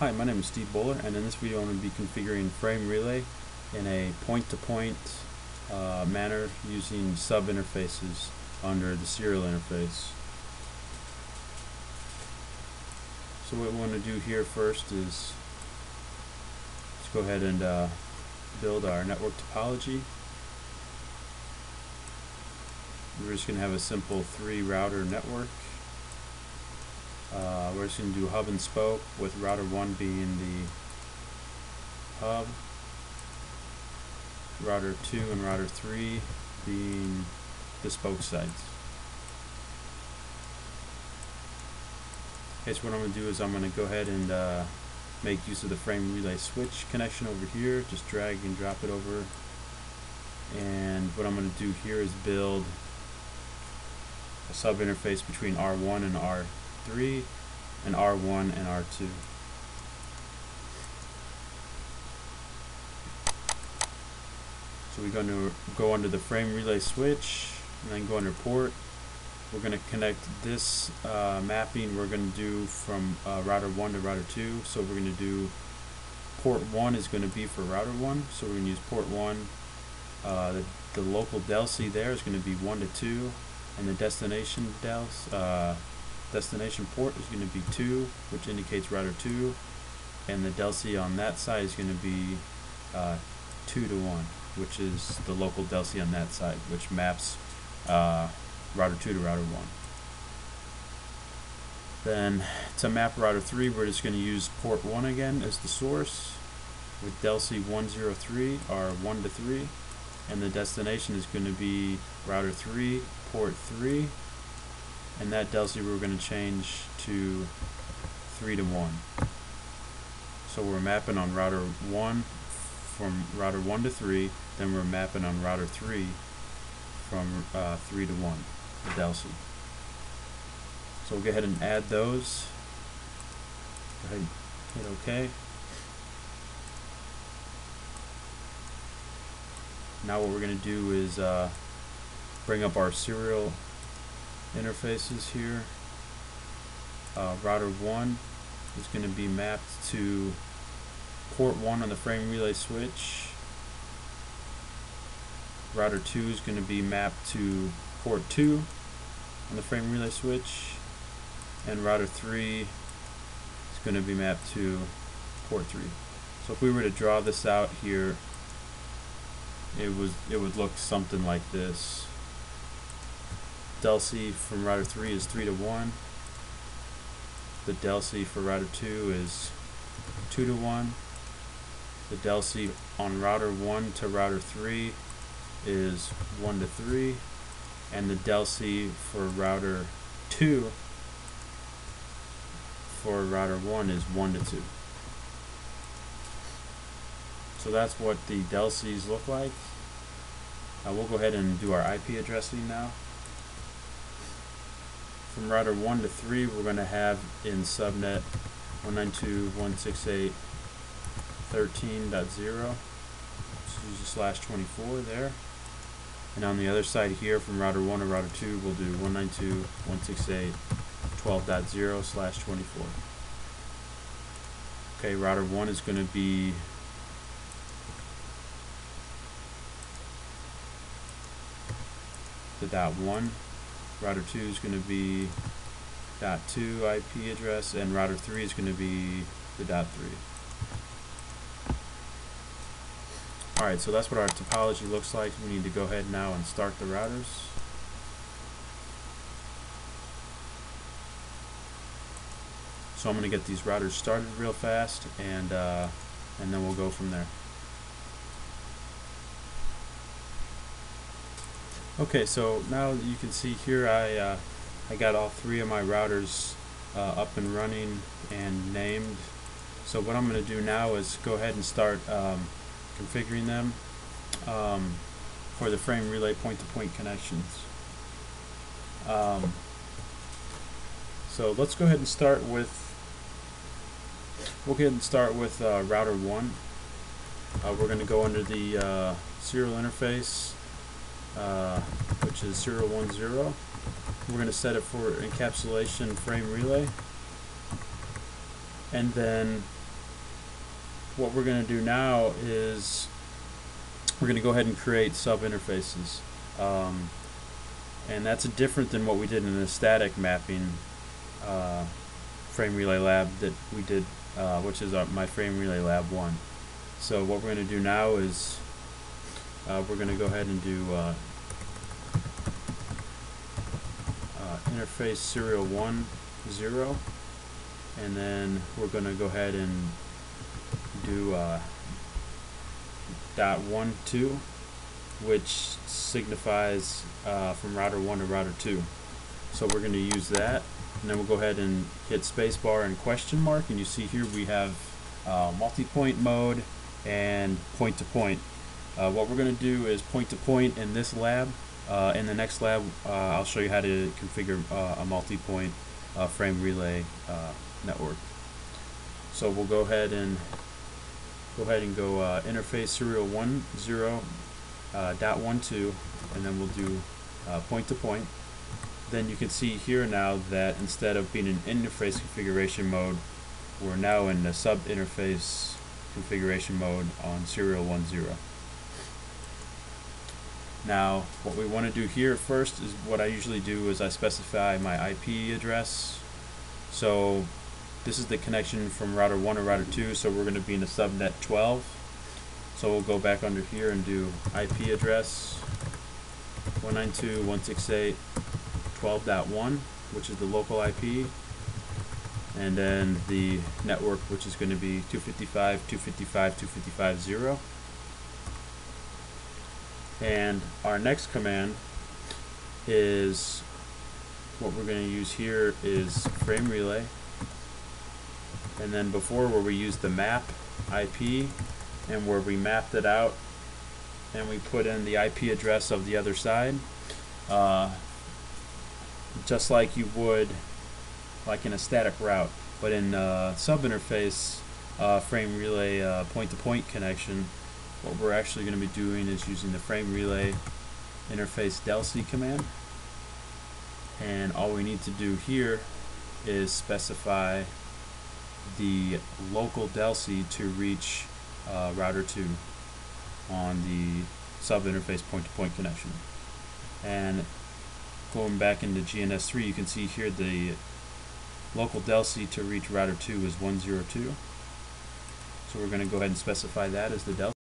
Hi, my name is Steve Bowler, and in this video I'm going to be configuring frame relay in a point-to-point uh, manner using sub-interfaces under the serial interface. So what we want to do here first is let's go ahead and uh, build our network topology. We're just going to have a simple three router network. Uh, we're just going to do hub and spoke with router 1 being the hub, router 2 and router 3 being the spoke sites. Okay, so what I'm going to do is I'm going to go ahead and uh, make use of the frame relay switch connection over here. Just drag and drop it over. And what I'm going to do here is build a sub interface between R1 and R2. Three, and R1 and R2. So we're going to go under the frame relay switch and then go under port. We're going to connect this uh, mapping we're going to do from uh, router 1 to router 2. So we're going to do port 1 is going to be for router 1. So we're going to use port 1. Uh, the, the, local DLCI there is going to be 1 to 2 and the destination DLCI uh, destination port is going to be 2 which indicates router 2 and the DLCI on that side is going to be uh, 2 to 1 which is the local DLCI on that side which maps uh, router 2 to router 1 then to map router 3 we're just going to use port 1 again as the source with DLCI 103 or 1 to 3 and the destination is going to be router 3 port 3 and that DLCI we're going to change to 3 to 1. So we're mapping on router 1 from router 1 to 3, then we're mapping on router 3 from uh, 3 to 1, the DLCI. So we'll go ahead and add those. Go ahead, and hit OK. Now what we're going to do is uh, bring up our serial interfaces here. Uh, router 1 is going to be mapped to port 1 on the frame relay switch. Router 2 is going to be mapped to port 2 on the frame relay switch. And router 3 is going to be mapped to port 3. So if we were to draw this out here, it was it would look something like this. DLCI from router 3 is 3 to 1. The DLCI for router 2 is 2 to 1. The DLCI on router 1 to router 3 is 1 to 3. And the DLCI for router 2 for router 1 is 1 to 2. So that's what the DLCIs look like. We'll go ahead and do our IP addressing now from router 1 to 3 we're going to have in subnet 192.168.13.0 use a slash 24 there. And on the other side here from router 1 to router 2 we'll do 192.168.12.0 slash 24 okay router 1 is going to be the dot 1 router 2 is going to be dot 2 IP address and router 3 is going to be the dot 3. Alright, so that's what our topology looks like. We need to go ahead now and start the routers. So I'm going to get these routers started real fast and, uh, and then we'll go from there. Okay, so now you can see here I, uh, I got all three of my routers uh, up and running and named. So what I'm going to do now is go ahead and start um, configuring them um, for the frame relay point-to-point -point connections. Um, so let's go ahead and start with, we'll go ahead and start with uh, router 1. Uh, we're going to go under the uh, serial interface uh, which is 010. We're going to set it for encapsulation frame relay. And then what we're going to do now is we're going to go ahead and create sub interfaces. Um, and that's different than what we did in the static mapping uh, frame relay lab that we did, uh, which is our, my frame relay lab one. So what we're going to do now is uh, we're going to go ahead and do uh, uh, interface serial 1, 0, and then we're going to go ahead and do uh, dot 1, 2, which signifies uh, from router 1 to router 2. So we're going to use that, and then we'll go ahead and hit spacebar and question mark, and you see here we have uh, multi-point mode and point-to-point. -point. Uh, what we're going to do is point-to-point -point in this lab. Uh, in the next lab, uh, I'll show you how to configure uh, a multi-point uh, frame relay network. So we'll go ahead and go ahead and go interface serial 1, 0, dot 1, 2, and then we'll do point-to-point. -point. Then you can see here now that instead of being in interface configuration mode, we're now in the sub-interface configuration mode on serial 10. Now, what we want to do here first is what I usually do is I specify my IP address. So this is the connection from router 1 to router 2, so we're going to be in the subnet 12. So we'll go back under here and do IP address 192.168.12.1, which is the local IP and then the network which is going to be 255 255 255 0 and our next command is what we're going to use here is frame relay and then before where we used the map IP and where we mapped it out and we put in the IP address of the other side uh, just like you would like in a static route. But in uh, sub-interface uh, frame relay uh, point-to-point -point connection, what we're actually going to be doing is using the frame relay interface DLCI command. And all we need to do here is specify the local DLCI to reach uh, router 2 on the sub-interface point-to-point connection. And going back into GNS3, you can see here the Local DLCI to reach router 2 is 102. So we're going to go ahead and specify that as the DLCI.